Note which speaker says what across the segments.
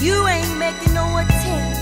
Speaker 1: You ain't making no attempt.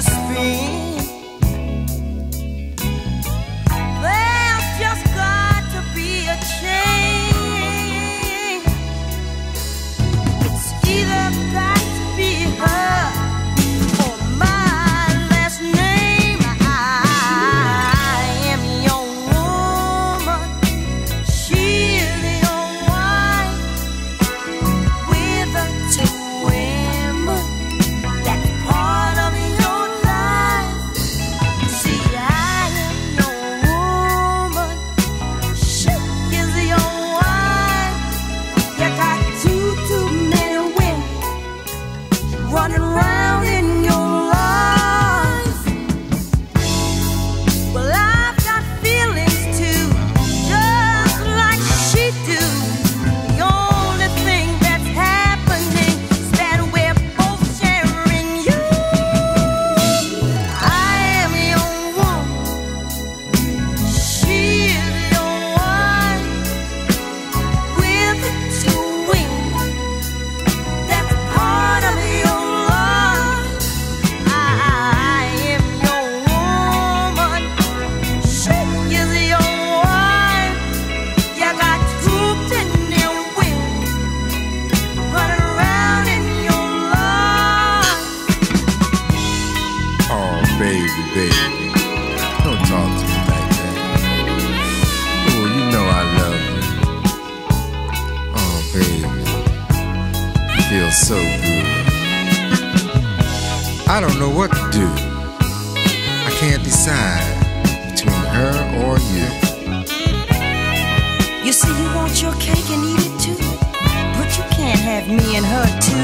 Speaker 1: just be
Speaker 2: so good. I don't know what to do. I can't decide between her or you.
Speaker 1: You say you want your cake and eat it too, but you can't have me and her too.